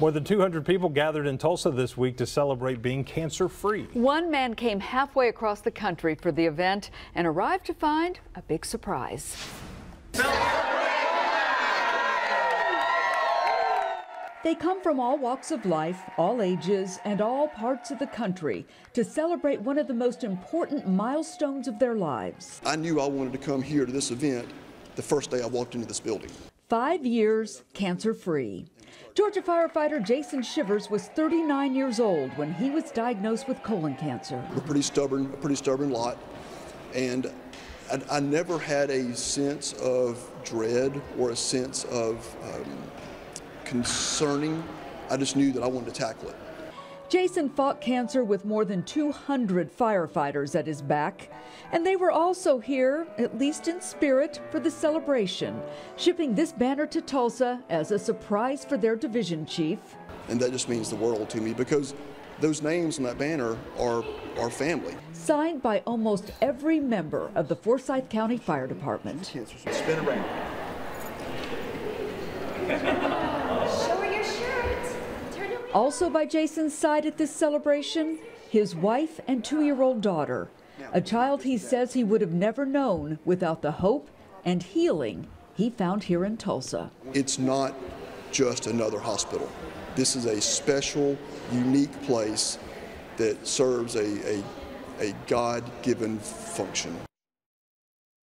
More than 200 people gathered in Tulsa this week to celebrate being cancer free. One man came halfway across the country for the event and arrived to find a big surprise. They come from all walks of life, all ages, and all parts of the country to celebrate one of the most important milestones of their lives. I knew I wanted to come here to this event the first day I walked into this building. Five years cancer free. Georgia firefighter Jason Shivers was 39 years old when he was diagnosed with colon cancer. We're pretty stubborn, a pretty stubborn lot, and I, I never had a sense of dread or a sense of um, concerning. I just knew that I wanted to tackle it. Jason fought cancer with more than 200 firefighters at his back, and they were also here, at least in spirit, for the celebration, shipping this banner to Tulsa as a surprise for their division chief. And that just means the world to me because those names on that banner are our family. Signed by almost every member of the Forsyth County Fire Department. Spin around. Also by Jason's side at this celebration, his wife and two-year-old daughter, a child he says he would have never known without the hope and healing he found here in Tulsa. It's not just another hospital. This is a special, unique place that serves a, a, a God-given function.